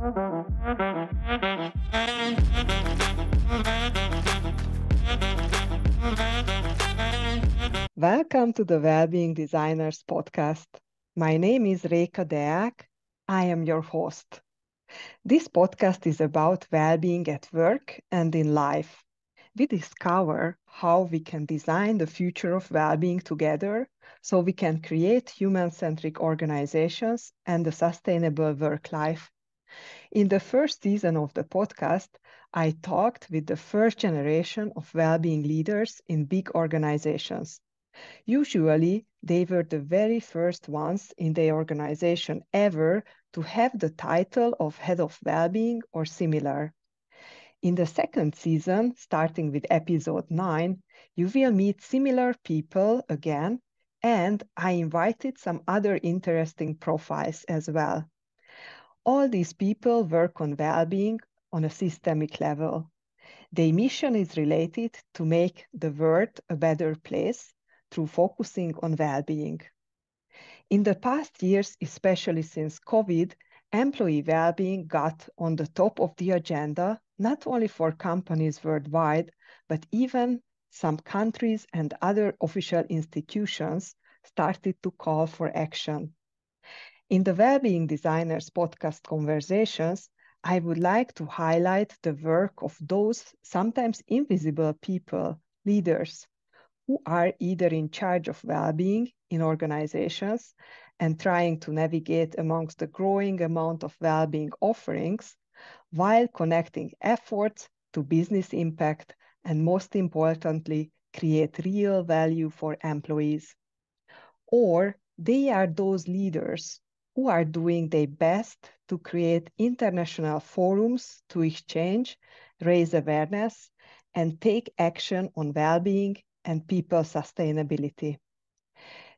Welcome to the Wellbeing Designers podcast. My name is Reka Deák. I am your host. This podcast is about well-being at work and in life. We discover how we can design the future of well-being together so we can create human-centric organizations and a sustainable work life. In the first season of the podcast, I talked with the first generation of well-being leaders in big organizations. Usually, they were the very first ones in their organization ever to have the title of head of well-being or similar. In the second season, starting with episode 9, you will meet similar people again, and I invited some other interesting profiles as well. All these people work on well-being on a systemic level. Their mission is related to make the world a better place through focusing on well-being. In the past years, especially since COVID, employee well-being got on the top of the agenda, not only for companies worldwide, but even some countries and other official institutions started to call for action. In the Wellbeing Designers podcast conversations, I would like to highlight the work of those sometimes invisible people, leaders, who are either in charge of well-being in organizations and trying to navigate amongst the growing amount of well-being offerings while connecting efforts to business impact and most importantly, create real value for employees. Or they are those leaders who are doing their best to create international forums to exchange, raise awareness, and take action on well-being and people sustainability.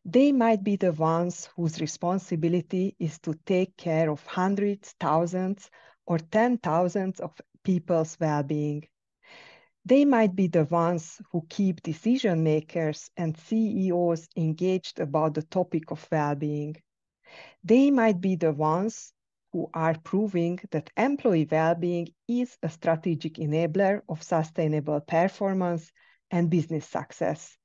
They might be the ones whose responsibility is to take care of hundreds, thousands, or ten thousands of people's well being. They might be the ones who keep decision makers and CEOs engaged about the topic of well being. They might be the ones who are proving that employee well being is a strategic enabler of sustainable performance and business success.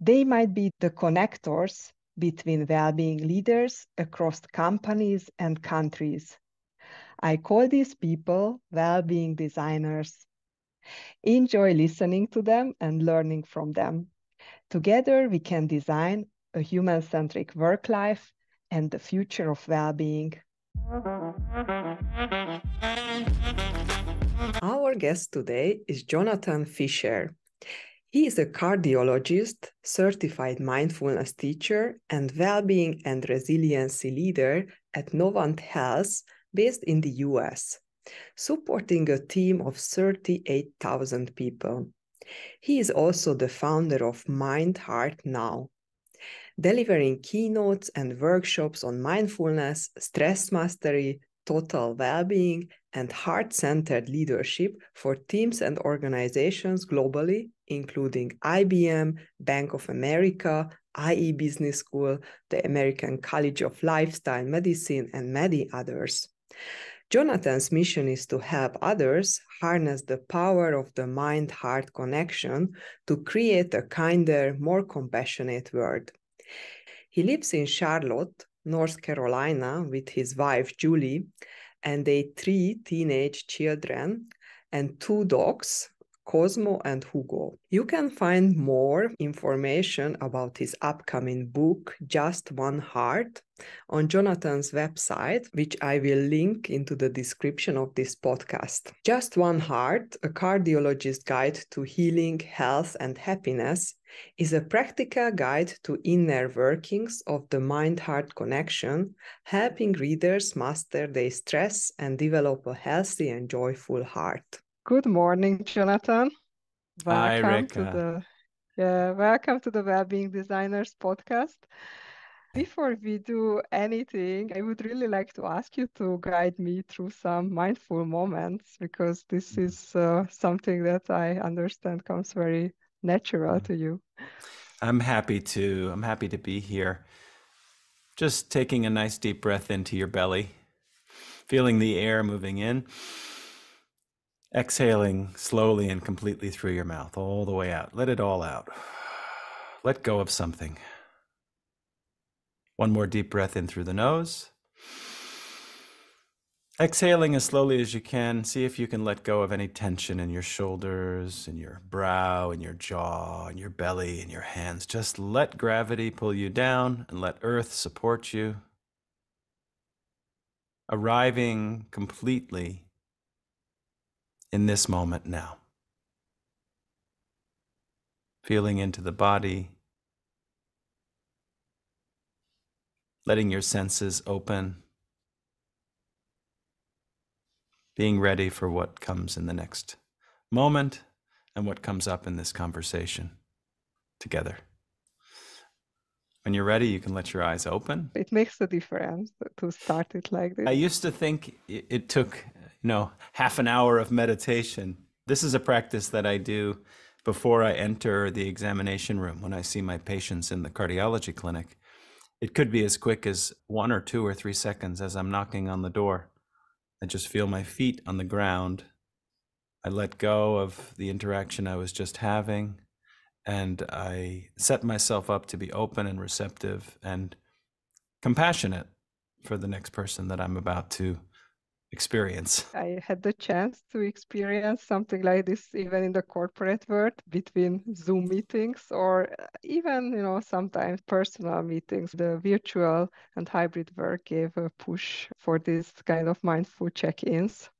They might be the connectors between well-being leaders across companies and countries. I call these people well-being designers. Enjoy listening to them and learning from them. Together, we can design a human-centric work life and the future of well-being. Our guest today is Jonathan Fisher. He is a cardiologist, certified mindfulness teacher, and well-being and resiliency leader at Novant Health based in the US, supporting a team of 38,000 people. He is also the founder of Mind Heart Now, delivering keynotes and workshops on mindfulness, stress mastery, total well-being, and heart-centered leadership for teams and organizations globally including IBM, Bank of America, IE Business School, the American College of Lifestyle Medicine, and many others. Jonathan's mission is to help others harness the power of the mind heart connection to create a kinder, more compassionate world. He lives in Charlotte, North Carolina, with his wife Julie and their three teenage children and two dogs, Cosmo and Hugo. You can find more information about his upcoming book, Just One Heart, on Jonathan's website, which I will link into the description of this podcast. Just One Heart, a cardiologist guide to healing, health, and happiness, is a practical guide to inner workings of the mind heart connection, helping readers master their stress and develop a healthy and joyful heart. Good morning, Jonathan. Welcome Hi, to the yeah, welcome to the Wellbeing Designers podcast. Before we do anything, I would really like to ask you to guide me through some mindful moments because this mm-hmm. is uh, something that I understand comes very natural mm-hmm. to you. I'm happy to. I'm happy to be here. Just taking a nice deep breath into your belly feeling the air moving in, exhaling slowly and completely through your mouth, all the way out. Let it all out. Let go of something. One more deep breath in through the nose. Exhaling as slowly as you can, see if you can let go of any tension in your shoulders, in your brow, in your jaw, in your belly, in your hands. Just let gravity pull you down and let earth support you. Arriving completely in this moment now. Feeling into the body, letting your senses open being ready for what comes in the next moment and what comes up in this conversation together. When you're ready, you can let your eyes open. It makes a difference to start it like this. I used to think it took, know, half an hour of meditation. This is a practice that I do before I enter the examination room when I see my patients in the cardiology clinic. It could be as quick as one or two or three seconds as I'm knocking on the door. I just feel my feet on the ground. I let go of the interaction I was just having, and I set myself up to be open and receptive and compassionate for the next person that I'm about to experience. I had the chance to experience something like this even in the corporate world between Zoom meetings or uh, even, you know, sometimes personal meetings. The virtual and hybrid work gave a push for this kind of mindful check-ins.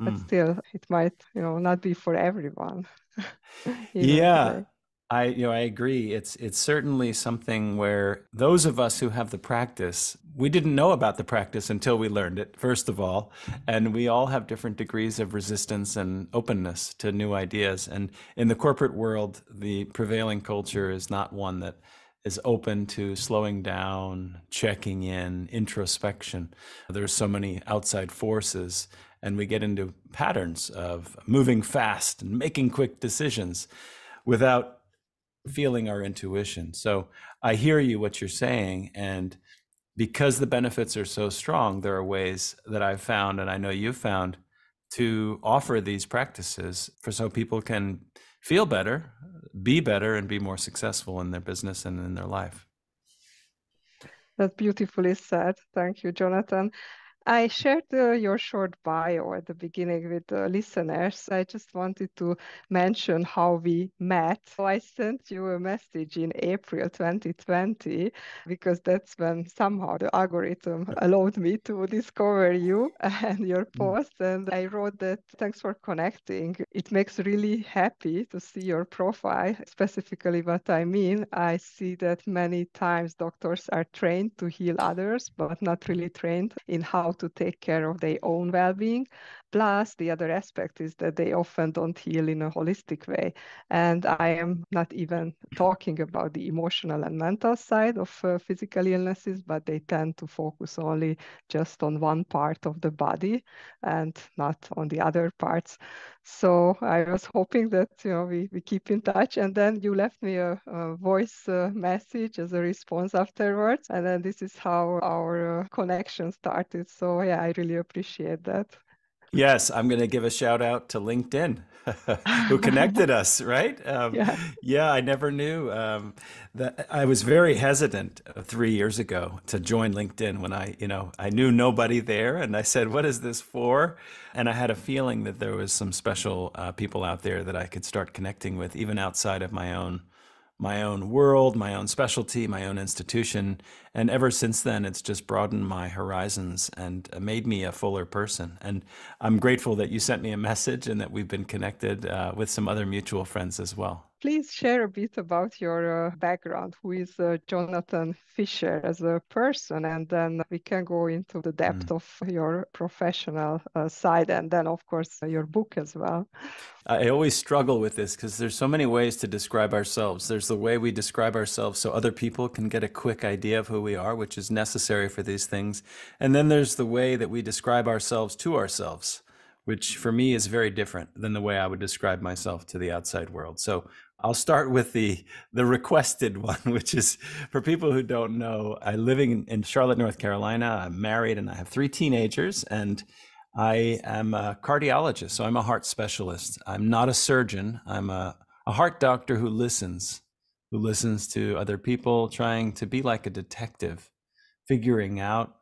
Mm. But hmm. still, it might, you know, not be for everyone. yeah. Today. I you know I agree. It's it's certainly something where those of us who have the practice, we didn't know about the practice until we learned it, first of all. And we all have different degrees of resistance and openness to new ideas. And in the corporate world, the prevailing culture is not one that is open to slowing down, checking in, introspection. There's so many outside forces and we get into patterns of moving fast and making quick decisions without feeling our intuition. So I hear you what you're saying and because the benefits are so strong, there are ways that I've found and I know you've found to offer these practices for so people can feel better, be better and be more successful in their business and in their life. That's beautifully said. Thank you, Jonathan. I shared uh, your short bio at the beginning with the listeners. I just wanted to mention how we met. So I sent you a message in April 2020 because that's when somehow the algorithm allowed me to discover you and your mm. post. And I wrote that thanks for connecting. It makes really happy to see your profile. Specifically, what I mean, I see that many times doctors are trained to heal others, but not really trained in how to take care of their own well-being Plus, the other aspect is that they often don't heal in a holistic way. And I am not even talking about the emotional and mental side of uh, physical illnesses, but they tend to focus only just on one part of the body and not on the other parts. So I was hoping that you know we, we keep in touch. And then you left me a, a voice uh, message as a response afterwards. And then this is how our uh, connection started. So yeah, I really appreciate that. Yes, I'm going to give a shout out to LinkedIn, who connected us. Right? Um, yeah. Yeah, I never knew um, that. I was very hesitant uh, three years ago to join LinkedIn when I, you know, I knew nobody there, and I said, "What is this for?" And I had a feeling that there was some special uh, people out there that I could start connecting with, even outside of my own my own world, my own specialty, my own institution. And ever since then, it's just broadened my horizons and made me a fuller person. And I'm grateful that you sent me a message and that we've been connected uh, with some other mutual friends as well. Please share a bit about your uh, background. Who is uh, Jonathan Fisher as a person? And then we can go into the depth mm. of your professional uh, side and then, of course, your book as well. I always struggle with this because there's so many ways to describe ourselves. There's the way we describe ourselves so other people can get a quick idea of who we are, which is necessary for these things. And then there's the way that we describe ourselves to ourselves which for me is very different than the way I would describe myself to the outside world. So I'll start with the the requested one, which is for people who don't know. I'm living in Charlotte, North Carolina. I'm married and I have three teenagers, and I am a cardiologist, so I'm a heart specialist. I'm not a surgeon. I'm a, a heart doctor who listens, who listens to other people, trying to be like a detective, figuring out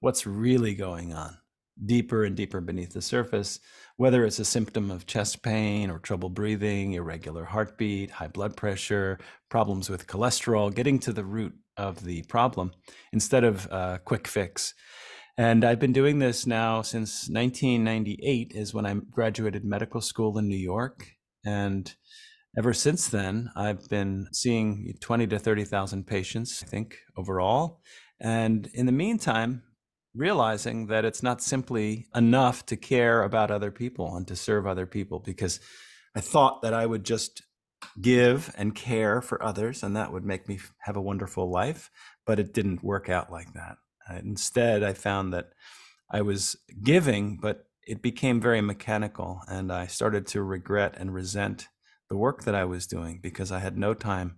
what's really going on deeper and deeper beneath the surface, whether it's a symptom of chest pain or trouble breathing, irregular heartbeat, high blood pressure, problems with cholesterol, getting to the root of the problem instead of a quick fix. And I've been doing this now since 1998 is when I graduated medical school in New York. And ever since then, I've been seeing 20 to 30,000 patients, I think, overall. And in the meantime, realizing that it's not simply enough to care about other people and to serve other people because I thought that I would just give and care for others and that would make me have a wonderful life, but it didn't work out like that. Instead, I found that I was giving, but it became very mechanical and I started to regret and resent the work that I was doing because I had no time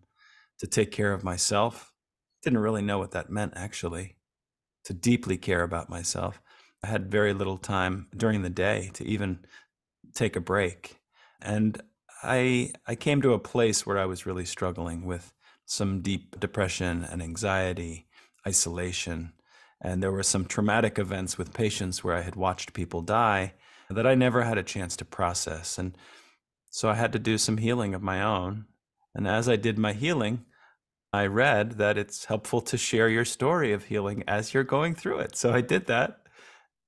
to take care of myself. Didn't really know what that meant actually to deeply care about myself. I had very little time during the day to even take a break. And I I came to a place where I was really struggling with some deep depression and anxiety, isolation, and there were some traumatic events with patients where I had watched people die that I never had a chance to process. And so I had to do some healing of my own. And as I did my healing, I read that it's helpful to share your story of healing as you're going through it. So I did that.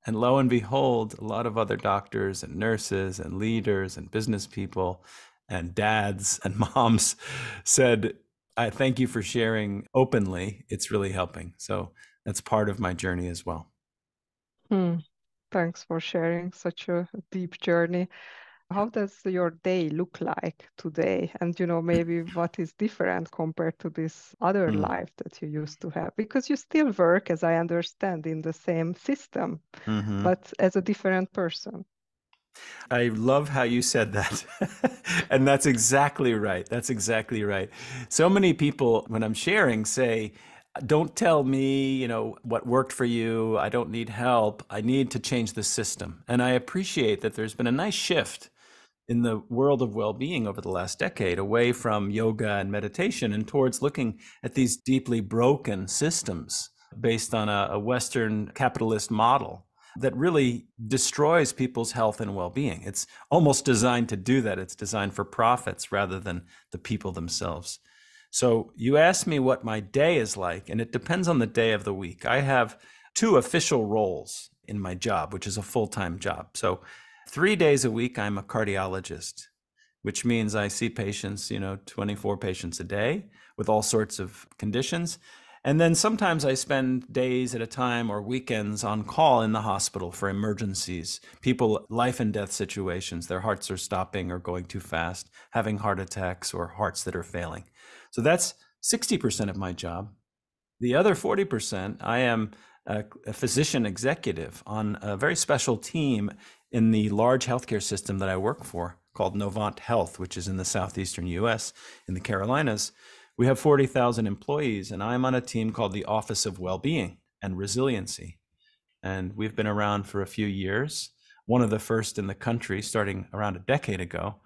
And lo and behold, a lot of other doctors and nurses and leaders and business people and dads and moms said, I thank you for sharing openly. It's really helping. So that's part of my journey as well. Hmm. Thanks for sharing such a deep journey how does your day look like today and you know maybe what is different compared to this other mm. life that you used to have because you still work as i understand in the same system mm-hmm. but as a different person I love how you said that. and that's exactly right. That's exactly right. So many people, when I'm sharing, say, don't tell me, you know, what worked for you. I don't need help. I need to change the system. And I appreciate that there's been a nice shift in the world of well-being over the last decade away from yoga and meditation and towards looking at these deeply broken systems based on a, a western capitalist model that really destroys people's health and well-being. It's almost designed to do that. It's designed for profits rather than the people themselves. So you asked me what my day is like and it depends on the day of the week. I have two official roles in my job which is a full-time job. So Three days a week, I'm a cardiologist, which means I see patients, you know, 24 patients a day with all sorts of conditions. And then sometimes I spend days at a time or weekends on call in the hospital for emergencies, people, life and death situations. Their hearts are stopping or going too fast, having heart attacks or hearts that are failing. So that's 60% of my job. The other 40%, I am a, a physician executive on a very special team in the large healthcare system that I work for called Novant Health, which is in the southeastern US in the Carolinas, we have 40,000 employees, and I'm on a team called the Office of Wellbeing and Resiliency. And we've been around for a few years, one of the first in the country, starting around a decade ago,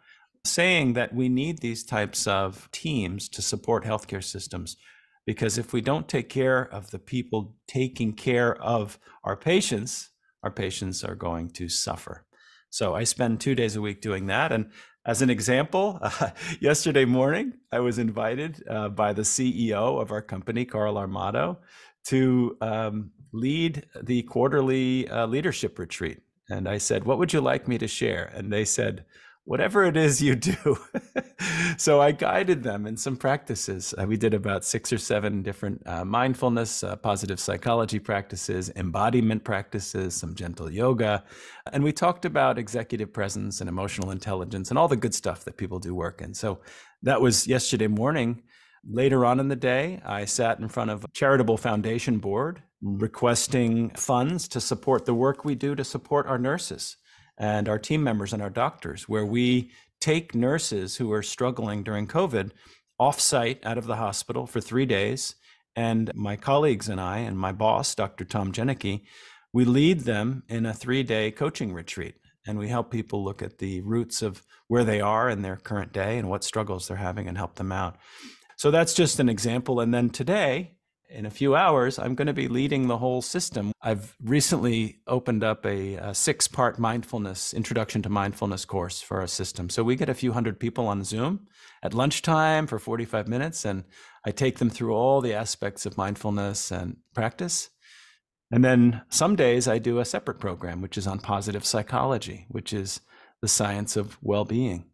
saying that we need these types of teams to support healthcare systems. Because if we don't take care of the people taking care of our patients, our patients are going to suffer. So I spend two days a week doing that. And as an example, uh, yesterday morning, I was invited uh, by the CEO of our company, Carl Armato, to um, lead the quarterly uh, leadership retreat. And I said, What would you like me to share? And they said, whatever it is you do. so I guided them in some practices. Uh, we did about six or seven different uh, mindfulness, uh, positive psychology practices, embodiment practices, some gentle yoga. And we talked about executive presence and emotional intelligence and all the good stuff that people do work in. So that was yesterday morning. Later on in the day, I sat in front of a charitable foundation board requesting funds to support the work we do to support our nurses and our team members and our doctors, where we take nurses who are struggling during COVID off-site out of the hospital for three days. And my colleagues and I, and my boss, Dr. Tom Jenike, we lead them in a three-day coaching retreat. And we help people look at the roots of where they are in their current day and what struggles they're having and help them out. So that's just an example. And then today, in a few hours, I'm going to be leading the whole system. I've recently opened up a, a six part mindfulness, introduction to mindfulness course for our system. So we get a few hundred people on Zoom at lunchtime for 45 minutes, and I take them through all the aspects of mindfulness and practice. And then some days I do a separate program, which is on positive psychology, which is the science of well being.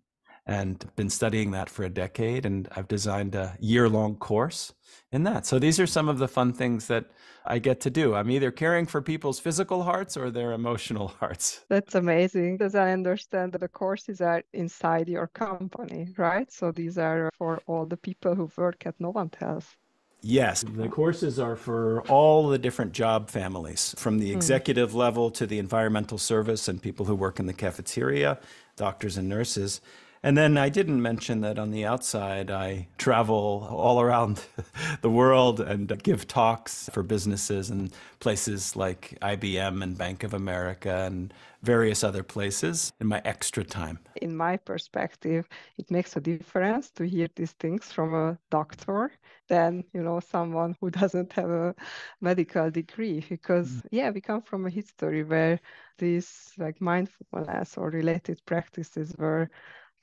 And been studying that for a decade, and I've designed a year long course in that. So these are some of the fun things that I get to do. I'm either caring for people's physical hearts or their emotional hearts. That's amazing. As I understand, that the courses are inside your company, right? So these are for all the people who work at Novant Health. Yes, the courses are for all the different job families, from the hmm. executive level to the environmental service and people who work in the cafeteria, doctors and nurses. And then I didn't mention that on the outside, I travel all around the world and give talks for businesses and places like IBM and Bank of America and various other places in my extra time. In my perspective, it makes a difference to hear these things from a doctor than, you know, someone who doesn't have a medical degree because mm. yeah, we come from a history where these like mindfulness or related practices were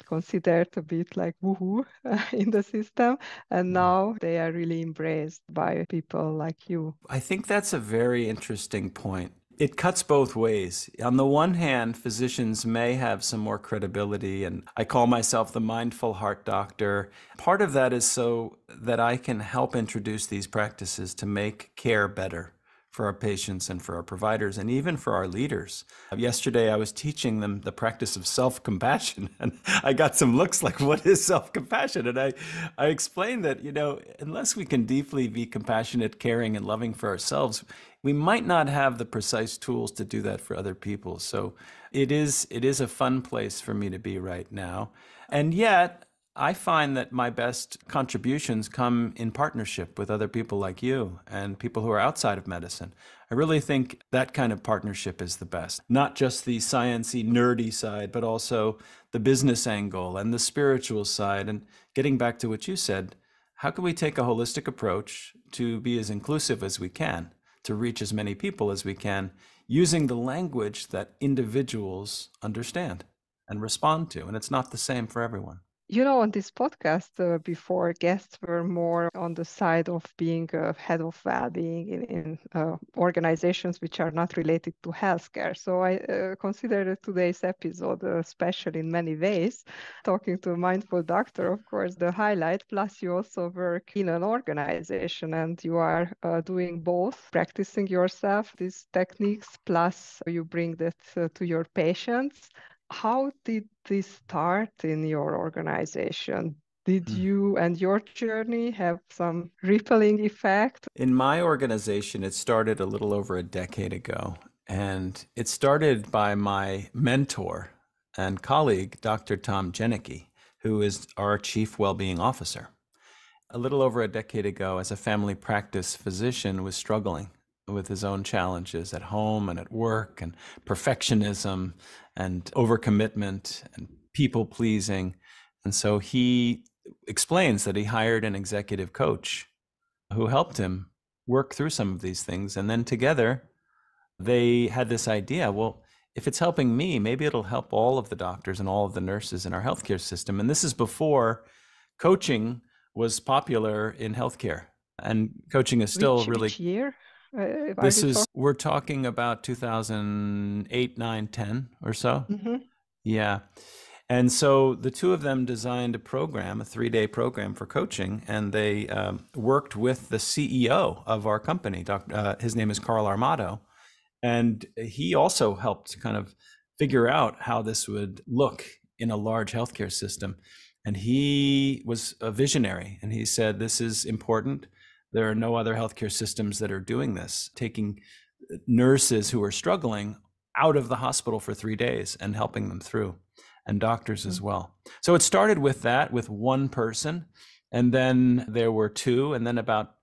considered a bit like woohoo in the system. And mm-hmm. now they are really embraced by people like you. I think that's a very interesting point. It cuts both ways. On the one hand, physicians may have some more credibility, and I call myself the mindful heart doctor. Part of that is so that I can help introduce these practices to make care better for our patients and for our providers and even for our leaders. Yesterday, I was teaching them the practice of self compassion, and I got some looks like, What is self compassion? And I, I explained that, you know, unless we can deeply be compassionate, caring, and loving for ourselves, we might not have the precise tools to do that for other people. So it is, it is a fun place for me to be right now. And yet, I find that my best contributions come in partnership with other people like you and people who are outside of medicine. I really think that kind of partnership is the best. Not just the sciency, nerdy side, but also the business angle and the spiritual side. And getting back to what you said, how can we take a holistic approach to be as inclusive as we can, to reach as many people as we can, using the language that individuals understand and respond to? And it's not the same for everyone. You know, on this podcast uh, before, guests were more on the side of being a head of well-being in, in uh, organizations which are not related to healthcare. So I uh, consider today's episode uh, special in many ways. Talking to a mindful doctor, of course, the highlight. Plus, you also work in an organization and you are uh, doing both, practicing yourself these techniques, plus you bring that uh, to your patients how did this start in your organization? Did mm. you and your journey have some rippling effect? In my organization, it started a little over a decade ago. And it started by my mentor and colleague, Dr. Tom Jenike, who is our chief well-being officer. A little over a decade ago, as a family practice physician, was struggling with his own challenges at home and at work and perfectionism and overcommitment and people pleasing. And so he explains that he hired an executive coach who helped him work through some of these things. And then together, they had this idea well, if it's helping me, maybe it'll help all of the doctors and all of the nurses in our healthcare system. And this is before coaching was popular in healthcare. And coaching is still which, really. Which year? Uh, this is we're talking about 2008 9 10 or so. Mm-hmm. yeah. And so the two of them designed a program a three-day program for coaching and they um, worked with the ceo of our company Dr., uh, his name is carl armato. And he also helped kind of figure out how this would look in a large healthcare system. And he was a visionary and he said this is important there are no other healthcare systems that are doing this, taking nurses who are struggling out of the hospital for three days and helping them through, and doctors as mm. well. So it started with that, with one person, and then there were two, and then about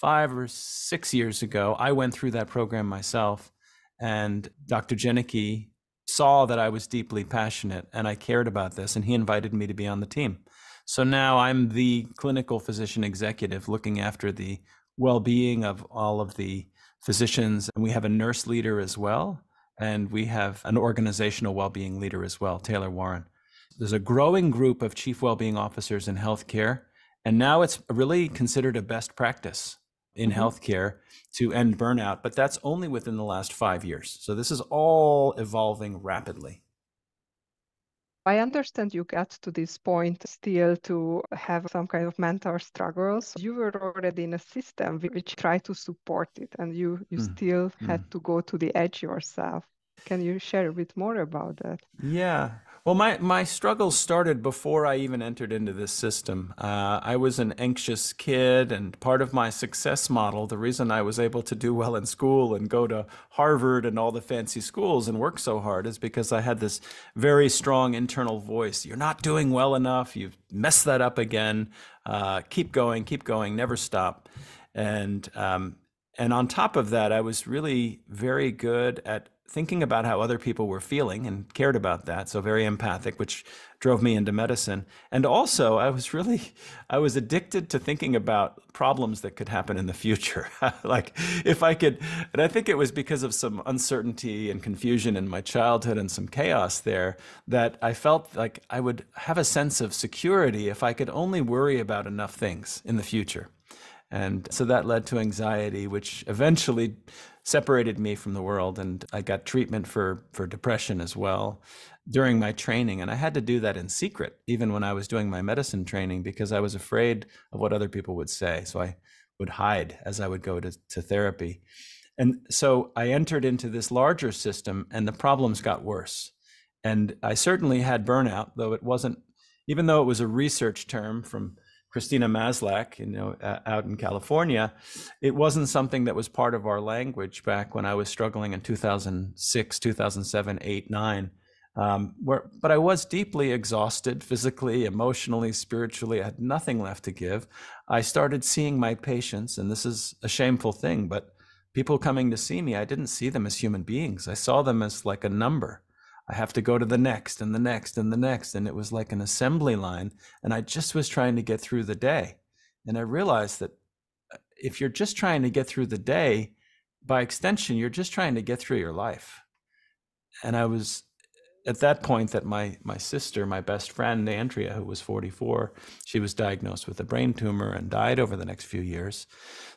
five or six years ago, I went through that program myself, and Dr. Jenike saw that I was deeply passionate and I cared about this, and he invited me to be on the team. So now I'm the clinical physician executive looking after the well being of all of the physicians. And we have a nurse leader as well. And we have an organizational well being leader as well, Taylor Warren. There's a growing group of chief well being officers in healthcare. And now it's really considered a best practice in mm-hmm. healthcare to end burnout, but that's only within the last five years. So this is all evolving rapidly. I understand you got to this point still to have some kind of mental struggles. You were already in a system which tried to support it, and you, you mm. still mm. had to go to the edge yourself. Can you share a bit more about that? Yeah. Well, my, my struggles started before I even entered into this system. Uh, I was an anxious kid, and part of my success model, the reason I was able to do well in school and go to Harvard and all the fancy schools and work so hard, is because I had this very strong internal voice. You're not doing well enough. You've messed that up again. Uh, keep going, keep going, never stop. And um, and on top of that, I was really very good at thinking about how other people were feeling and cared about that. So very empathic, which drove me into medicine. And also, I was really, I was addicted to thinking about problems that could happen in the future. like if I could, and I think it was because of some uncertainty and confusion in my childhood and some chaos there that I felt like I would have a sense of security if I could only worry about enough things in the future. And so that led to anxiety, which eventually separated me from the world. And I got treatment for, for depression as well during my training. And I had to do that in secret, even when I was doing my medicine training, because I was afraid of what other people would say. So I would hide as I would go to, to therapy. And so I entered into this larger system, and the problems got worse. And I certainly had burnout, though it wasn't, even though it was a research term from Christina Maslach, you know, uh, out in California, it wasn't something that was part of our language back when I was struggling in 2006, 2007, 8, 9. Um, where, but I was deeply exhausted physically, emotionally, spiritually. I had nothing left to give. I started seeing my patients, and this is a shameful thing, but people coming to see me, I didn't see them as human beings. I saw them as like a number. I have to go to the next and the next and the next. And it was like an assembly line. And I just was trying to get through the day. And I realized that uh, if you're just trying to get through the day, by extension, you're just trying to get through your life. And I was at that point that my my sister, my best friend, Andrea, who was 44, she was diagnosed with a brain tumor and died over the next few years.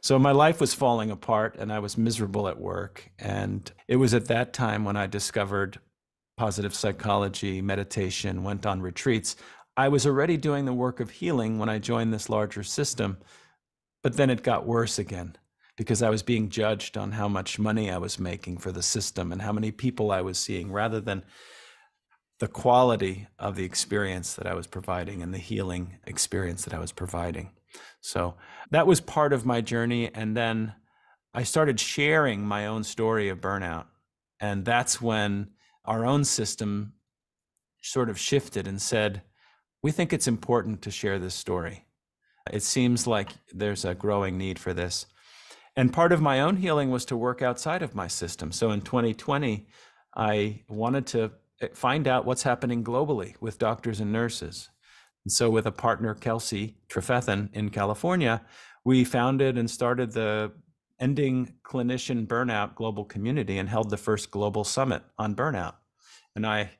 So my life was falling apart and I was miserable at work. And it was at that time when I discovered positive psychology, meditation, went on retreats. I was already doing the work of healing when I joined this larger system, but then it got worse again because I was being judged on how much money I was making for the system and how many people I was seeing rather than the quality of the experience that I was providing and the healing experience that I was providing. So that was part of my journey. And then I started sharing my own story of burnout. And that's when our own system sort of shifted and said, we think it's important to share this story. It seems like there's a growing need for this. And part of my own healing was to work outside of my system. So in 2020, I wanted to eh, find out what's happening globally with doctors and nurses. And so, with a partner, Kelsey Trefethen in California, we founded and started the Ending Clinician Burnout Global Community and held the first global summit on burnout. And I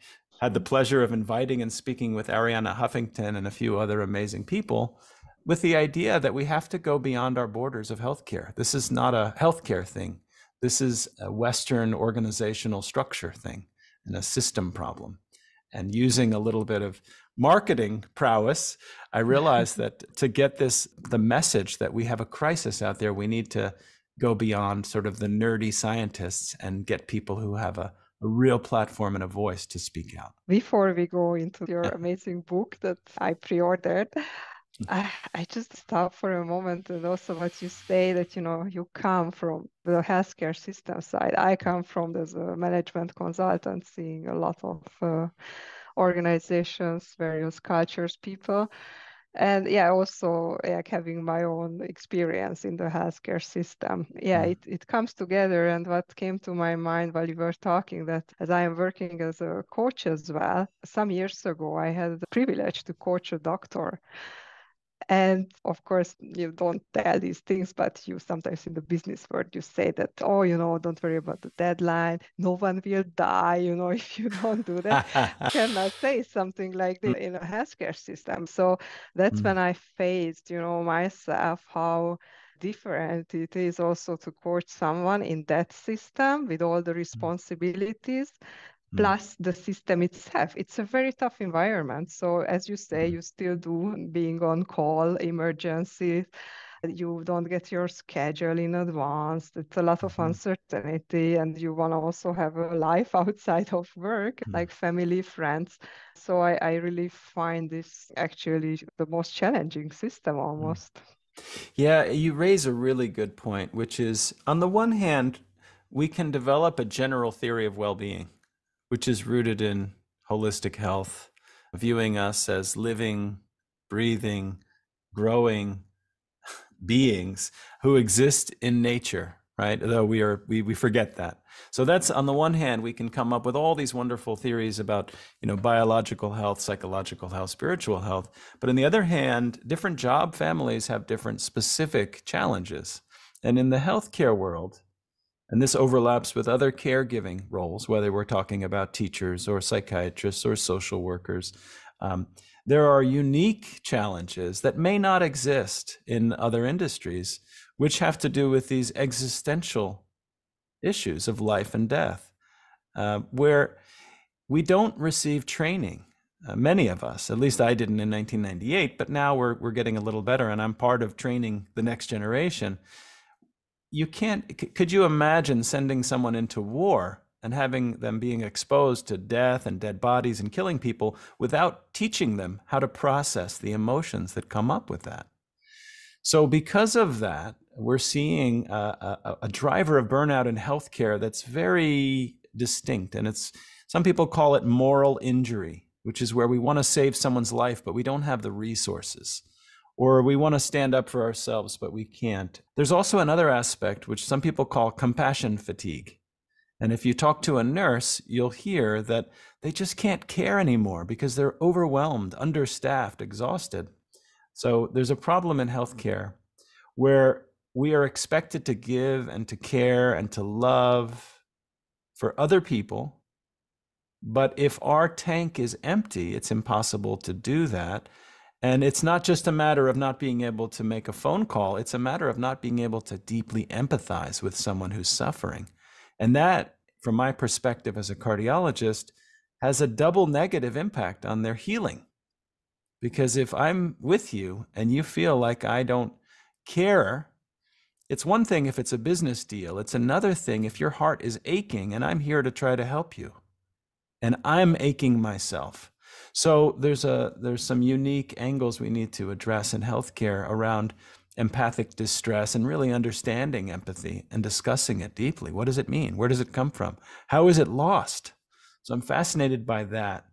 had the pleasure of inviting and speaking with Arianna Huffington and a few other amazing people with the idea that we have to go beyond our borders of healthcare. This is not a healthcare thing. This is a Western organizational structure thing and a system problem. And using a little bit of marketing prowess, I realized that to get this, the message that we have a crisis out there, we need to go beyond sort of the nerdy scientists and get people who have a, a real platform and a voice to speak out. Before we go into your amazing book that I pre ordered, I, I just stop for a moment and also what you say that you know you come from the healthcare system side. I come from the management consultant, seeing a lot of uh, organizations, various cultures, people and yeah also like having my own experience in the healthcare system yeah mm. it, it comes together and what came to my mind while you were talking that as i am working as a coach as well some years ago i had the privilege to coach a doctor and of course, you don't tell these things, but you sometimes in the business world, you say that, oh, you know, don't worry about the deadline. No one will die, you know, if you don't do that. cannot say something like this in a healthcare system. So that's mm. when I faced, you know, myself how different it is also to coach someone in that system with all the mm. responsibilities Mm. Plus the system itself. It's a very tough environment. So, as you say, mm. you still do being on call, emergency. You don't get your schedule in advance. It's a lot of mm-hmm. uncertainty, and you want to also have a life outside of work, mm. like family, friends. So, I, I really find this actually the most challenging system mm. almost. Yeah, you raise a really good point, which is on the one hand, we can develop a general theory of well being which is rooted in holistic health, viewing us as living, breathing, growing beings who exist in nature, right? Though we are we, we forget that. So that's on the one hand, we can come up with all these wonderful theories about, you know, biological health, psychological health, spiritual health. But on the other hand, different job families have different specific challenges. And in the healthcare world, and this overlaps with other caregiving roles, whether we're talking about teachers or psychiatrists or social workers. Um, there are unique challenges that may not exist in other industries, which have to do with these existential issues of life and death, uh, where we don't receive training. Uh, many of us, at least I didn't in 1998, but now we're, we're getting a little better, and I'm part of training the next generation you can't could you imagine sending someone into war and having them being exposed to death and dead bodies and killing people without teaching them how to process the emotions that come up with that? So because of that we're seeing a, a, a driver of burnout in healthcare that's very distinct and it's some people call it moral injury which is where we want to save someone's life but we don't have the resources or we want to stand up for ourselves, but we can't. There's also another aspect, which some people call compassion fatigue. And if you talk to a nurse, you'll hear that they just can't care anymore because they're overwhelmed, understaffed, exhausted. So there's a problem in healthcare where we are expected to give and to care and to love for other people. But if our tank is empty, it's impossible to do that. And it's not just a matter of not being able to make a phone call, it's a matter of not being able to deeply empathize with someone who's suffering. And that, from my perspective as a cardiologist, has a double negative impact on their healing. Because if I'm with you and you feel like I don't care, it's one thing if it's a business deal, it's another thing if your heart is aching and I'm here to try to help you. And I'm aching myself. So there's a there's some unique angles we need to address in healthcare around empathic distress and really understanding empathy and discussing it deeply. What does it mean? Where does it come from? How is it lost? So I'm fascinated by that.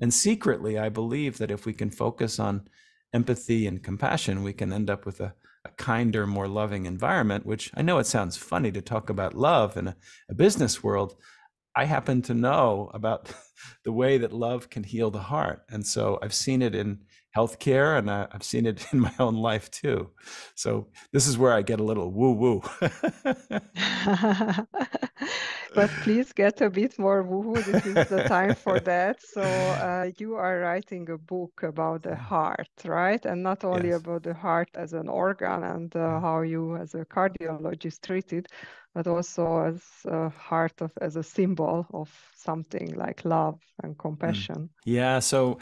And secretly, I believe that if we can focus on empathy and compassion, we can end up with a, a kinder, more loving environment, which I know it sounds funny to talk about love in a, a business world, I happen to know about the way that love can heal the heart. And so I've seen it in healthcare and I've seen it in my own life too. So this is where I get a little woo woo. but please get a bit more woo woo. This is the time for that. So uh, you are writing a book about the heart, right? And not only yes. about the heart as an organ and uh, mm. how you, as a cardiologist, treat it, but also as a heart of as a symbol of something like love and compassion. Yeah. So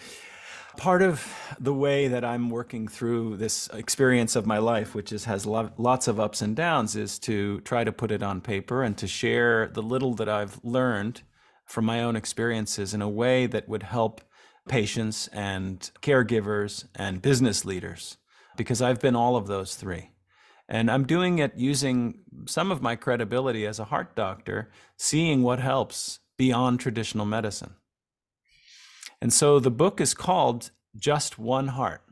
part of the way that I'm working through this experience of my life, which is has lo- lots of ups and downs, is to try to put it on paper and to share the little that I've learned from my own experiences in a way that would help patients and caregivers and business leaders because I've been all of those three. And I'm doing it using some of my credibility as a heart doctor, seeing what helps beyond traditional medicine. And so the book is called Just One Heart.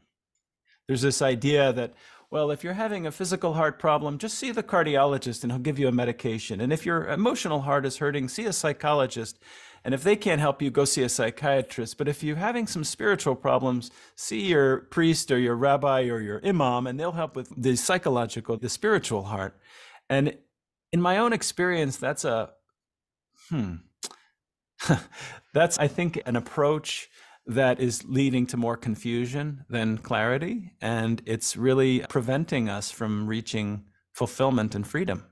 There's this idea that, well, if you're having a physical heart problem, just see the cardiologist and he'll give you a medication. And if your emotional heart is hurting, see a psychologist. And if they can't help you, go see a psychiatrist. But if you're having some spiritual problems, see your priest or your rabbi or your imam, and they'll help with the psychological, the spiritual heart. And in my own experience, that's a, hmm, that's, I think, an approach that is leading to more confusion than clarity. And it's really preventing us from reaching fulfillment and freedom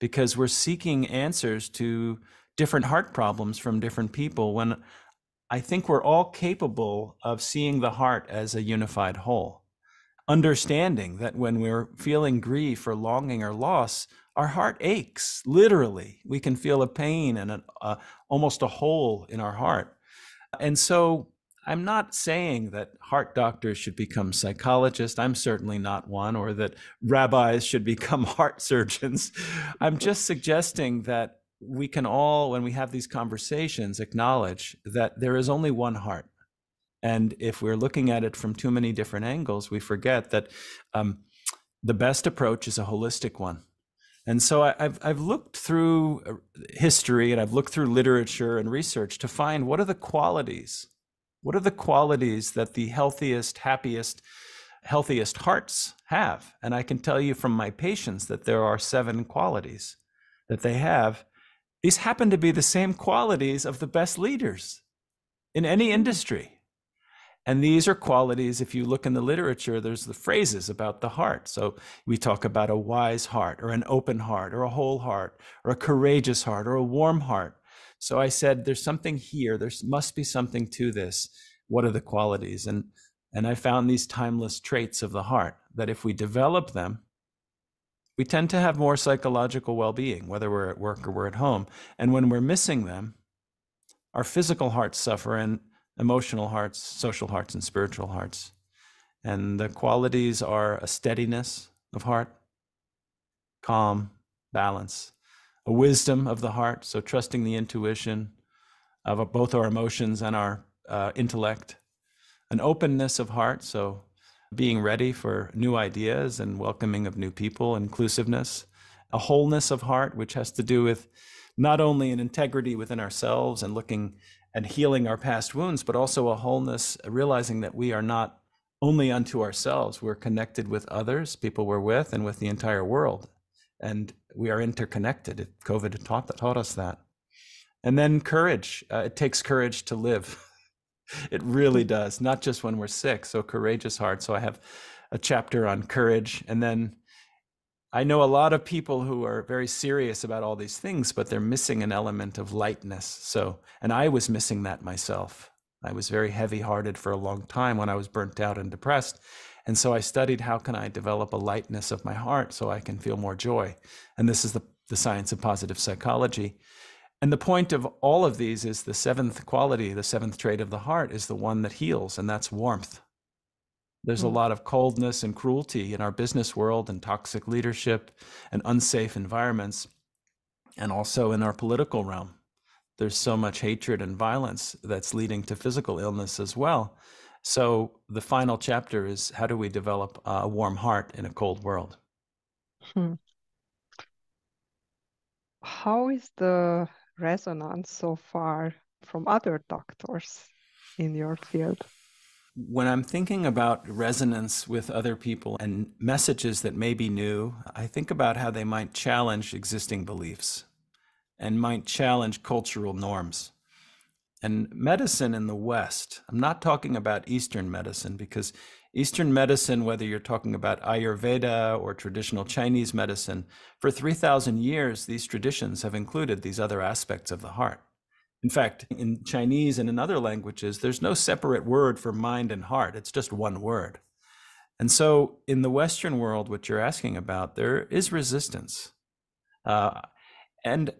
because we're seeking answers to different heart problems from different people when I think we're all capable of seeing the heart as a unified whole. Understanding that when we're feeling grief or longing or loss, our heart aches, literally. We can feel a pain and a, a, uh, almost a hole in our heart. And so I'm not saying that heart doctors should become psychologists. I'm certainly not one, or that rabbis should become heart surgeons. I'm just suggesting that we can all, when we have these conversations, acknowledge that there is only one heart. And if we're looking at it from too many different angles, we forget that um, the best approach is a holistic one. And so I, have I've looked through uh, history and I've looked through literature and research to find what are the qualities what are the qualities that the healthiest, happiest, healthiest hearts have? And I can tell you from my patients that there are seven qualities that they have. These happen to be the same qualities of the best leaders in any industry. And these are qualities, if you look in the literature, there's the phrases about the heart. So we talk about a wise heart, or an open heart, or a whole heart, or a courageous heart, or a warm heart. So I said, there's something here. There must be something to this. What are the qualities? And and I found these timeless traits of the heart that if we develop them, we tend to have more psychological well-being, whether we're at work or we're at home. And when we're missing them, our physical hearts suffer and emotional hearts, social hearts, and spiritual hearts. And the qualities are a steadiness of heart, calm, balance, a wisdom of the heart, so trusting the intuition of both our emotions and our uh, intellect, an openness of heart, so being ready for new ideas and welcoming of new people, inclusiveness, a wholeness of heart, which has to do with not only an integrity within ourselves and looking and healing our past wounds, but also a wholeness, realizing that we are not only unto ourselves, we're connected with others, people we're with, and with the entire world and we are interconnected. COVID taught taught us that. And then courage. Uh, it takes courage to live. it really does, not just when we're sick. So courageous heart. So I have a chapter on courage, and then I know a lot of people who are very serious about all these things, but they're missing an element of lightness. So, and I was missing that myself. I was very heavy hearted for a long time when I was burnt out and depressed. And so I studied how can I develop a lightness of my heart so I can feel more joy. And this is the, the science of positive psychology. And the point of all of these is the seventh quality, the seventh trait of the heart is the one that heals, and that's warmth. There's a hmm. lot of coldness and cruelty in our business world and toxic leadership and unsafe environments, and also in our political realm. There's so much hatred and violence that's leading to physical illness as well. So the final chapter is how do we develop a warm heart in a cold world? Hmm. How is the resonance so far from other doctors in your field? When I'm thinking about resonance with other people and messages that may be new, I think about how they might challenge existing beliefs and might challenge cultural norms. And medicine in the West, I'm not talking about Eastern medicine because Eastern medicine, whether you're talking about Ayurveda or traditional Chinese medicine, for 3,000 years, these traditions have included these other aspects of the heart. In fact, in Chinese and in other languages, there's no separate word for mind and heart, it's just one word. And so, in the Western world, what you're asking about, there is resistance. Uh, and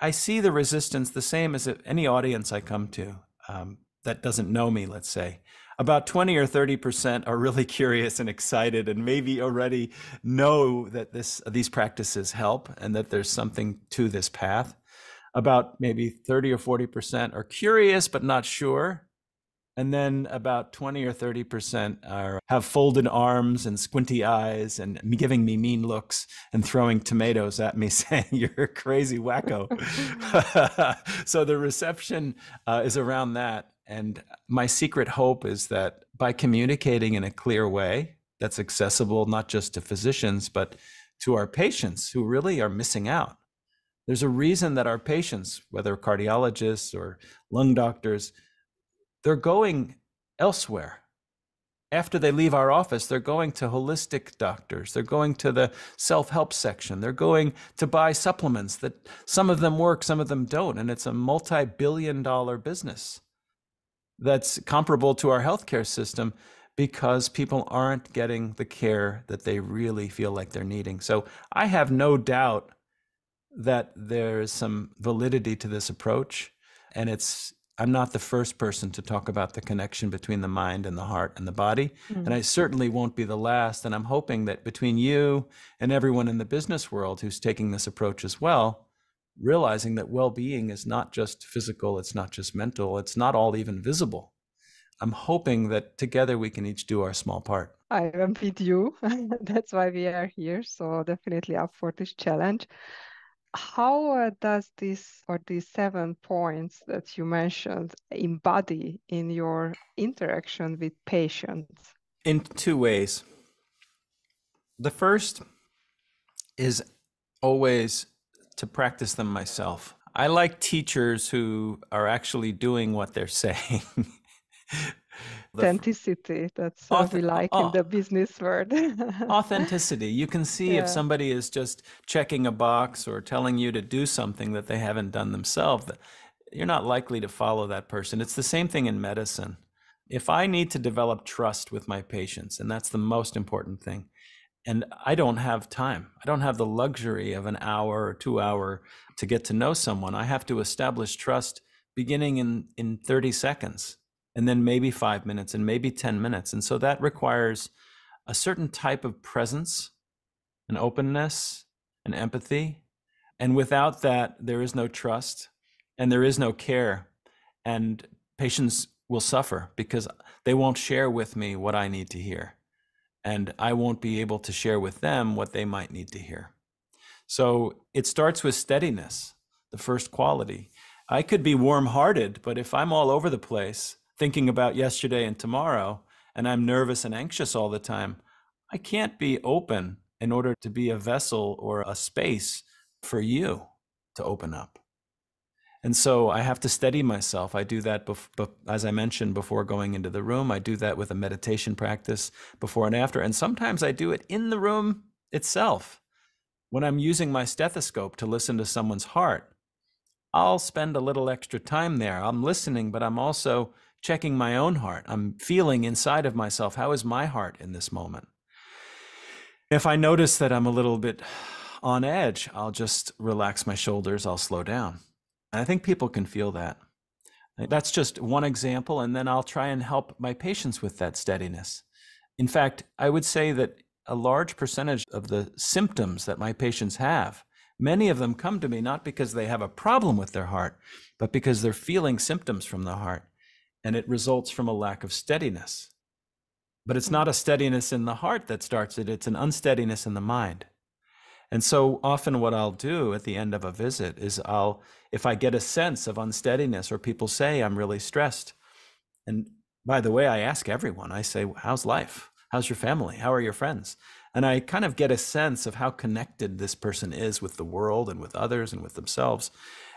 I see the resistance the same as any audience I come to um, that doesn't know me, let's say. about 20 or 30% are really curious and excited and maybe already know that this these practices help and that there's something to this path about maybe 30 or 40% are curious but not sure and then about 20 or 30% are have folded arms and squinty eyes and giving me mean looks and throwing tomatoes at me saying you're a crazy wacko so the reception uh, is around that and my secret hope is that by communicating in a clear way that's accessible not just to physicians, but to our patients who really are missing out. There's a reason that our patients, whether cardiologists or lung doctors, they're going elsewhere. After they leave our office, they're going to holistic doctors. They're going to the self help section. They're going to buy supplements that some of them work, some of them don't. And it's a multi billion dollar business that's comparable to our healthcare system because people aren't getting the care that they really feel like they're needing. So I have no doubt that there is some validity to this approach. And it's, I'm not the first person to talk about the connection between the mind and the heart and the body. Mm-hmm. And I certainly won't be the last. And I'm hoping that between you and everyone in the business world who's taking this approach as well, realizing that well-being is not just physical it's not just mental it's not all even visible i'm hoping that together we can each do our small part i am with you that's why we are here so definitely up for this challenge how does this or these seven points that you mentioned embody in your interaction with patients in two ways the first is always to practice them myself. I like teachers who are actually doing what they're saying. Authenticity that's what we like in oh. the business world authenticity you can see yeah. if somebody is just checking a box or telling you to do something that they haven't done themselves you're not likely to follow that person it's the same thing in medicine if i need to develop trust with my patients and that's the most important thing and I don't have time. I don't have the luxury of an hour or two hour to get to know someone. I have to establish trust beginning in, in 30 seconds and then maybe five minutes and maybe 10 minutes. And so that requires a certain type of presence, an openness, an empathy. And without that, there is no trust and there is no care. And patients will suffer because they won't share with me what I need to hear and I won't be able to share with them what they might need to hear. So it starts with steadiness, the first quality. I could be warm hearted, but if I'm all over the place thinking about yesterday and tomorrow, and I'm nervous and anxious all the time, I can't be open in order to be a vessel or a space for you to open up. And so I have to steady myself. I do that, bef- as I mentioned, before going into the room. I do that with a meditation practice before and after. And sometimes I do it in the room itself. When I'm using my stethoscope to listen to someone's heart, I'll spend a little extra time there. I'm listening, but I'm also checking my own heart. I'm feeling inside of myself how is my heart in this moment? If I notice that I'm a little bit on edge, I'll just relax my shoulders, I'll slow down. And I think people can feel that. That's just one example, and then I'll try and help my patients with that steadiness. In fact, I would say that a large percentage of the symptoms that my patients have, many of them come to me not because they have a problem with their heart, but because they're feeling symptoms from the heart. And it results from a lack of steadiness. But it's not a steadiness in the heart that starts it, it's an unsteadiness in the mind. And so often, what I'll do at the end of a visit is I'll, if I get a sense of unsteadiness or people say I'm really stressed, and by the way, I ask everyone, I say, How's life? How's your family? How are your friends? And I kind of get a sense of how connected this person is with the world and with others and with themselves.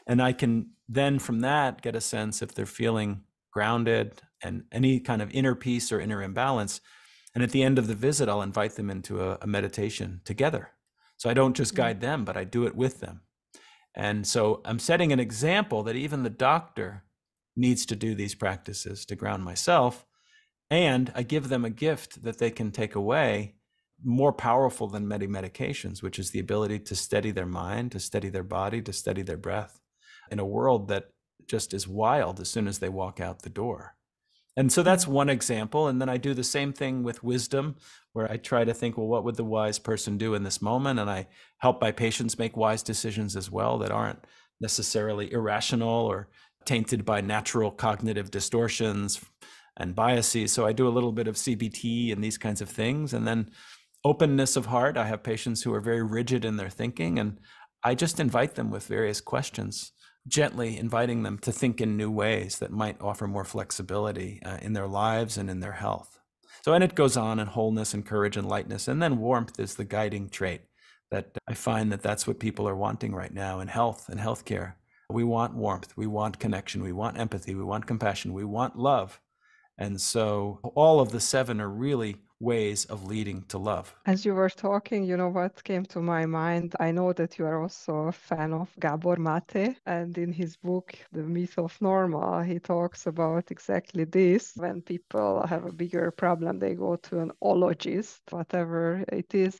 And I can then from that get a sense if they're feeling grounded and any kind of inner peace or inner imbalance. And at the end of the visit, I'll invite them into a, a meditation together so I don't just mm-hmm. guide them, but I do it with them. And so I'm setting an example that even the doctor needs to do these practices to ground myself. And I give them a gift that they can take away more powerful than many medications, which is the ability to steady their mind, to steady their body, to steady their breath in a world that just is wild as soon as they walk out the door. And so that's mm-hmm. one example. And then I do the same thing with wisdom, where I try to think, well, what would the wise person do in this moment? And I help my patients make wise decisions as well that aren't necessarily irrational or tainted by natural cognitive distortions and biases. So I do a little bit of CBT and these kinds of things. And then openness of heart. I have patients who are very rigid in their thinking, and I just invite them with various questions gently inviting them to think in new ways that might offer more flexibility uh, in their lives and in their health. So, and it goes on in wholeness and courage and lightness. And then warmth is the guiding trait that I find that that's what people are wanting right now in health and healthcare. We want warmth, we want connection, we want empathy, we want compassion, we want love. And so all of the seven are really ways of leading to love. As you were talking, you know what came to my mind? I know that you are also a fan of Gabor Mate, and in his book, The Myth of Normal, he talks about exactly this. When people have a bigger problem, they go to an ologist, whatever it is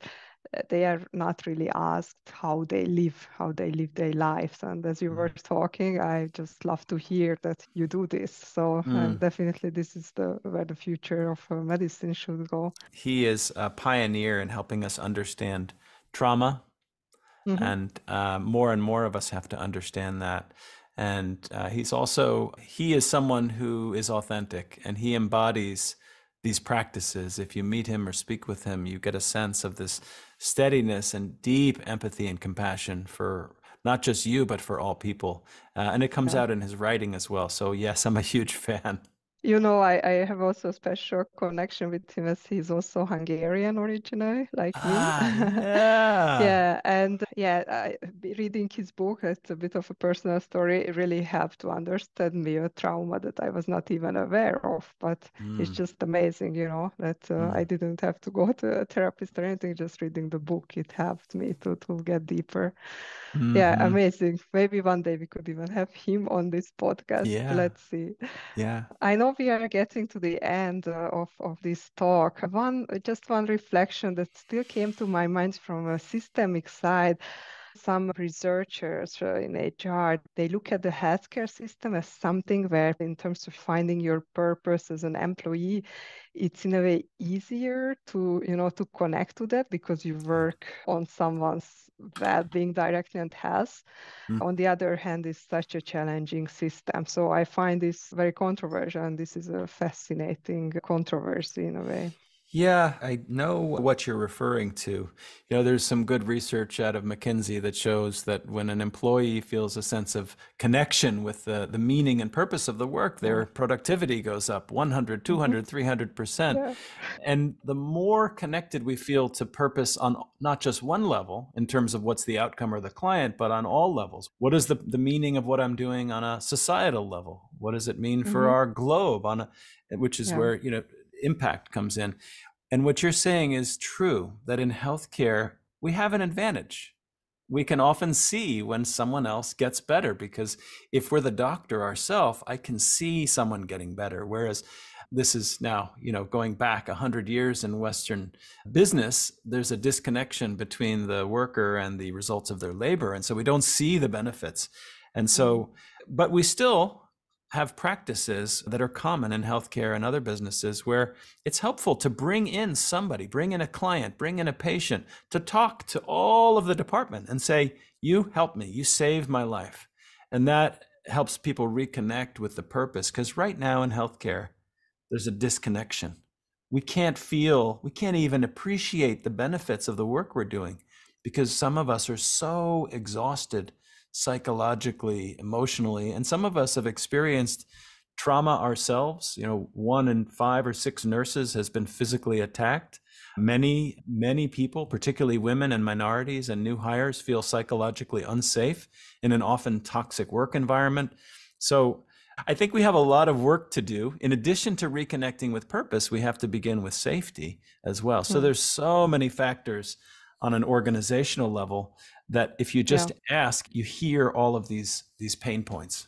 they are not really asked how they live, how they live their lives. And as you were mm. talking, I just love to hear that you do this. So mm. definitely, this is the where the future of uh, medicine should go. He is a pioneer in helping us understand trauma, mm-hmm. and uh, more and more of us have to understand that. And uh, he's also he is someone who is authentic, and he embodies these practices. If you meet him or speak with him, you get a sense of this steadiness and deep empathy and compassion for not just you, but for all people. Uh, and it comes yeah. out in his writing as well. So, yes, I'm a huge fan. You know, I, I have also a special connection with him as he's also Hungarian originally, like me. Ah, yeah. yeah. And yeah, I, reading his book, it's a bit of a personal story. It really helped to understand me a trauma that I was not even aware of. But mm. it's just amazing, you know, that uh, mm. I didn't have to go to a therapist or anything. Just reading the book, it helped me to, to get deeper. Mm-hmm. Yeah, amazing. Maybe one day we could even have him on this podcast. Yeah. Let's see. Yeah. I know we are getting to the end uh, of, of this talk. One just one reflection that still came to my mind from a systemic side some researchers uh, in HR, they look at the healthcare system as something where, in terms of finding your purpose as an employee, it's in a way easier to, you know, to connect to that because you work on someone's well-being directly and health. Mm. On the other hand, it's such a challenging system. So I find this very controversial, and this is a fascinating controversy in a way. Yeah, I know what you're referring to. You know, there's some good research out of McKinsey that shows that when an employee feels a sense of connection with the, the meaning and purpose of the work, their productivity goes up 100, 200, 300%. Yeah. And the more connected we feel to purpose on not just one level in terms of what's the outcome or the client, but on all levels. What is the, the meaning of what I'm doing on a societal level? What does it mean for mm-hmm. our globe on a, which is yeah. where, you know, impact comes in. And what you're saying is true that in healthcare, we have an advantage. We can often see when someone else gets better because if we're the doctor ourselves, I can see someone getting better. Whereas this is now, you know, going back 100 years in Western business, there's a disconnection between the worker and the results of their labor. And so we don't see the benefits. And so, mm-hmm. but we still have practices that are common in healthcare and other businesses where it's helpful to bring in somebody, bring in a client, bring in a patient to talk to all of the department and say, You helped me, you saved my life. And that helps people reconnect with the purpose because right now in healthcare, there's a disconnection. We can't feel, we can't even appreciate the benefits of the work we're doing because some of us are so exhausted psychologically, emotionally. And some of us have experienced trauma ourselves. You know, one in five or six nurses has been physically attacked. Many, many people, particularly women and minorities and new hires, feel psychologically unsafe in an often toxic work environment. So I think we have a lot of work to do. In addition to reconnecting with purpose, we have to begin with safety as well. So hmm. there's so many factors on an organizational level that if you just yeah. ask, you hear all of these these pain points.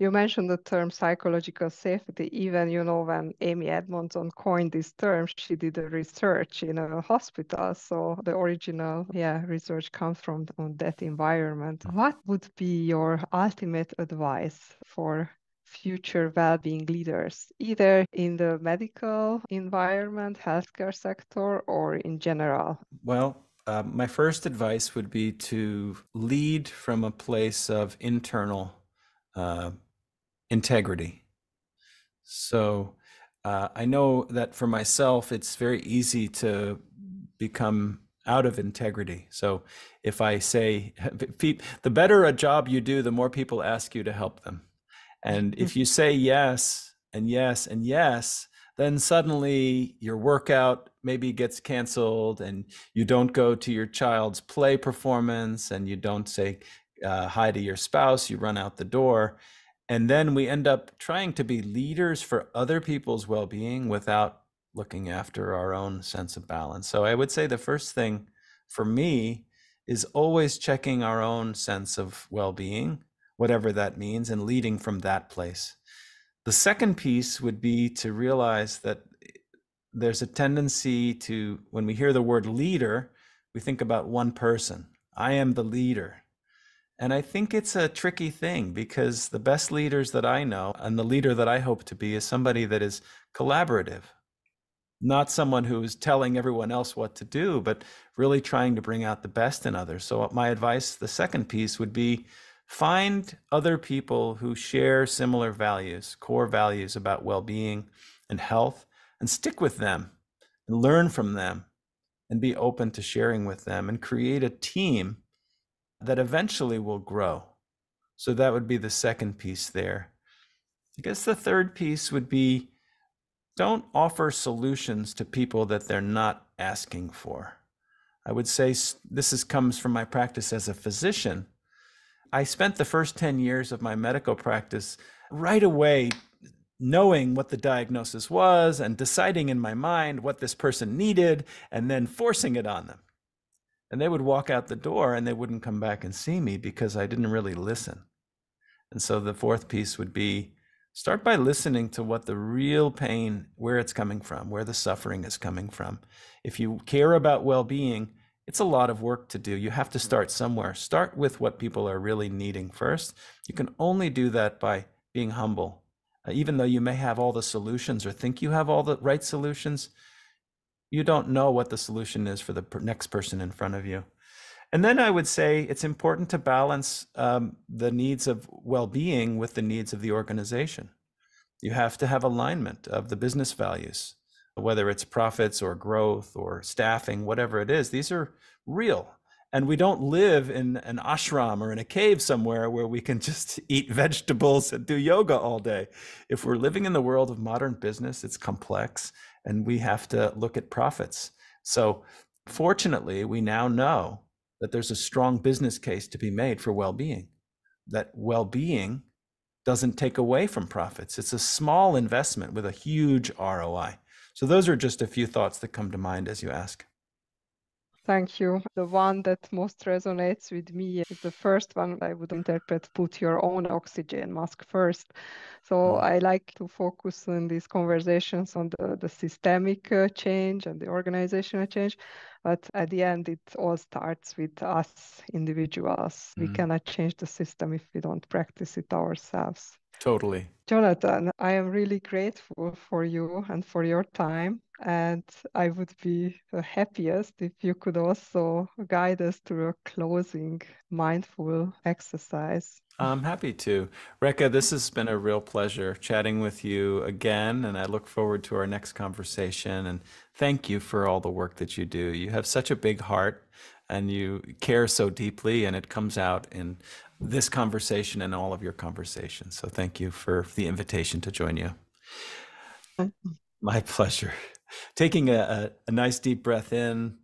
You mentioned the term psychological safety. Even you know when Amy Edmondson coined this term, she did a research in a hospital. So the original, yeah, research comes from on that environment. What would be your ultimate advice for future well-being leaders, either in the medical environment, healthcare sector, or in general? Well, uh, my first advice would be to lead from a place of internal uh, integrity. So uh, I know that for myself, it's very easy to become out of integrity. So if I say, the better a job you do, the more people ask you to help them. And if you say yes and yes and yes, then suddenly your workout maybe gets canceled and you don't go to your child's play performance and you don't say uh, hi to your spouse, you run out the door. And then we end up trying to be leaders for other people's well being without looking after our own sense of balance. So I would say the first thing for me is always checking our own sense of well being, whatever that means, and leading from that place. The second piece would be to realize that eh, there's a tendency to, when we hear the word leader, we think about one person. I am the leader. And I think it's a tricky thing because the best leaders that I know and the leader that I hope to be is somebody that is collaborative, not someone who's telling everyone else what to do, but really trying to bring out the best in others. So, uh, my advice, the second piece would be find other people who share similar values, core values about well being and health, and stick with them and learn from them and be open to sharing with them and create a team that eventually will grow. So that would be the second piece there. I guess the third piece would be don't offer solutions to people that they're not asking for. I would say this is, comes from my practice as a physician. I spent the first 10 years of my medical practice right away knowing what the diagnosis was and deciding in my mind what this person needed and then forcing it on them. And they would walk out the door and they wouldn't come back and see me because I didn't really listen. And so the fourth piece would be start by listening to what the real pain, where it's coming from, where the suffering is coming from. If you care about well being, it's a lot of work to do. You have to start somewhere. Start with what people are really needing first. You can only do that by being humble. Uh, even though you may have all the solutions or think you have all the right solutions, you don't know what the solution is for the next person in front of you. And then I would say it's important to balance um, the needs of well being with the needs of the organization. You have to have alignment of the business values, whether it's profits or growth or staffing, whatever it is. These are real. And we don't live in an ashram or in a cave somewhere where we can just eat vegetables and do yoga all day. If we're living in the world of modern business, it's complex and we have to look at profits. So, fortunately, we now know that there's a strong business case to be made for well being, that well being doesn't take away from profits. It's a small investment with a huge ROI. So, those are just a few thoughts that come to mind as you ask. Thank you. The one that most resonates with me is the first one I would interpret put your own oxygen mask first. So mm. I like to focus in these conversations on the, the systemic uh, change and the organizational change. But at the end, it all starts with us individuals. Mm. We cannot change the system if we don't practice it ourselves. Totally. Jonathan, I am really grateful for you and for your time. And I would be the happiest if you could also guide us through a closing mindful exercise. I'm happy to. Reka, this has been a real pleasure chatting with you again, and I look forward to our next conversation. And thank you for all the work that you do. You have such a big heart and you care so deeply, and it comes out in this conversation and all of your conversations. So thank you for the invitation to join you. My pleasure. Taking a, a, a nice deep breath in,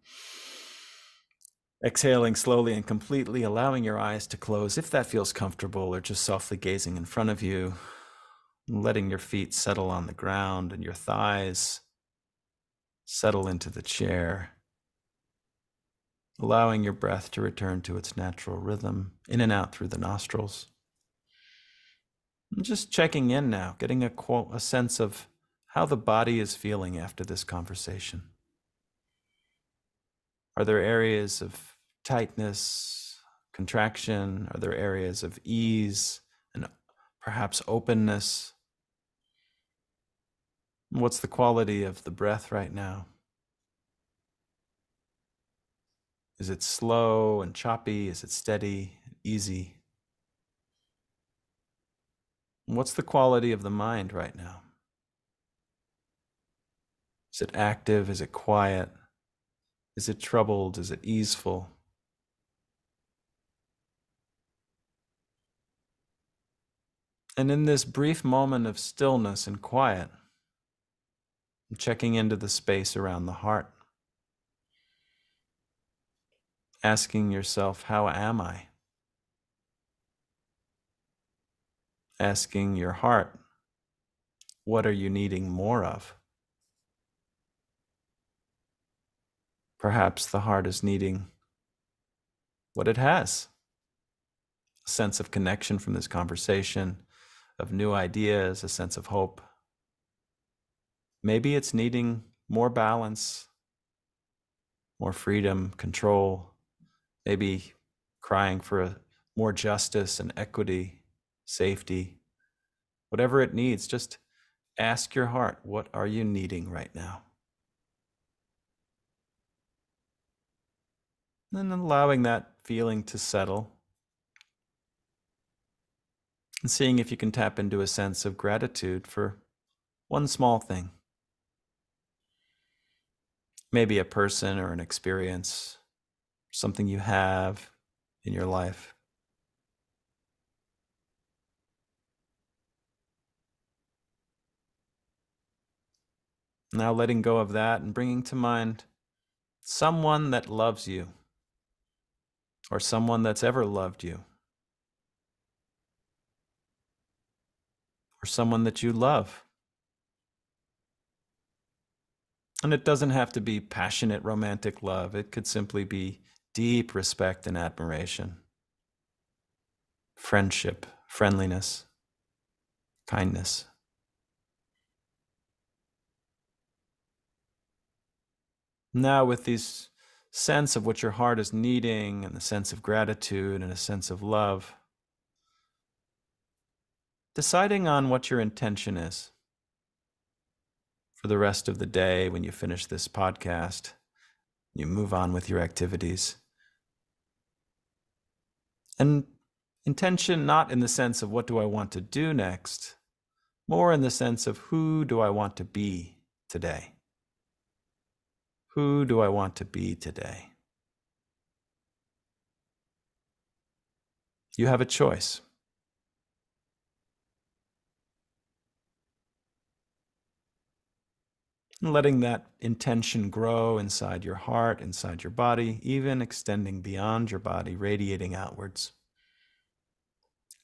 exhaling slowly and completely, allowing your eyes to close if that feels comfortable, or just softly gazing in front of you, letting your feet settle on the ground and your thighs settle into the chair allowing your breath to return to its natural rhythm, in and out through the nostrils. I'm just checking in now, getting a, a sense of how the body is feeling after this conversation. Are there areas of tightness, contraction? Are there areas of ease and perhaps openness. What's the quality of the breath right now? Is it slow and choppy? Is it steady, and easy? What's the quality of the mind right now? Is it active? Is it quiet? Is it troubled? Is it easeful? And in this brief moment of stillness and quiet, I'm checking into the space around the heart, asking yourself, How am I? Asking your heart, What are you needing more of? Perhaps the heart is needing what it has a sense of connection from this conversation, of new ideas, a sense of hope. Maybe it's needing more balance, more freedom, control, maybe crying for more justice and equity, safety, whatever it needs. Just ask your heart, what are you needing right now? And allowing that feeling to settle and seeing if you can tap into a sense of gratitude for one small thing. Maybe a person or an experience, something you have in your life. Now letting go of that and bringing to mind someone that loves you or someone that's ever loved you. or someone that you love. And it doesn't have to be passionate romantic love, it could simply be deep respect and admiration, friendship, friendliness, kindness. Now, with this sense of what your heart is needing, and the sense of gratitude and a sense of love, deciding on what your intention is for the rest of the day when you finish this podcast, you move on with your activities. And intention not in the sense of what do I want to do next, more in the sense of who do I want to be today? Who do I want to be today? You have a choice. And letting that intention grow inside your heart, inside your body, even extending beyond your body, radiating outwards.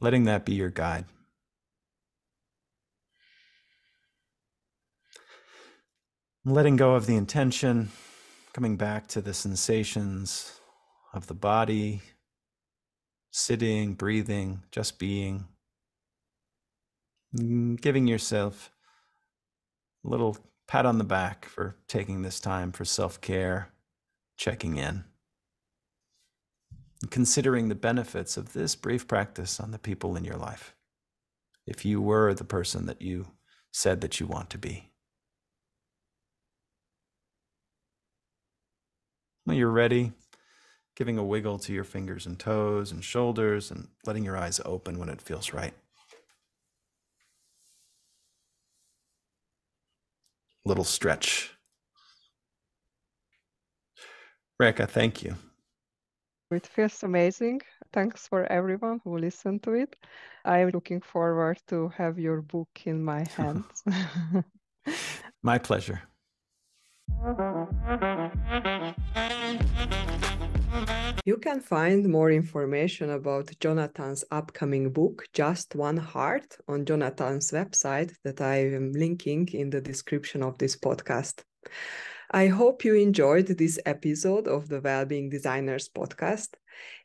Letting that be your guide. Letting go of the intention, coming back to the sensations of the body, sitting, breathing, just being, mm, giving yourself a little pat on the back for taking this time for self care, checking in, and considering the benefits of this brief practice on the people in your life. If you were the person that you said that you want to be. When you're ready, giving a wiggle to your fingers and toes and shoulders and letting your eyes open when it feels right. Little stretch. Reka, thank you. It feels amazing. Thanks for everyone who listened to it. I'm looking forward to have your book in my hands. my pleasure. You can find more information about Jonathan's upcoming book, Just One Heart, on Jonathan's website that I am linking in the description of this podcast. I hope you enjoyed this episode of the Wellbeing Designers podcast.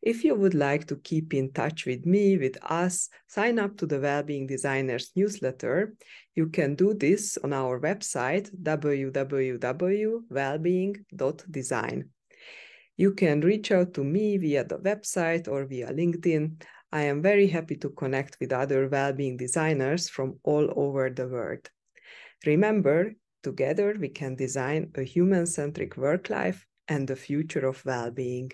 If you would like to keep in touch with me, with us, sign up to the Wellbeing Designers newsletter. You can do this on our website, www.wellbeing.design. You can reach out to me via the website or via LinkedIn. I am very happy to connect with other well-being designers from all over the world. Remember, together we can design a human-centric work life and the future of well-being.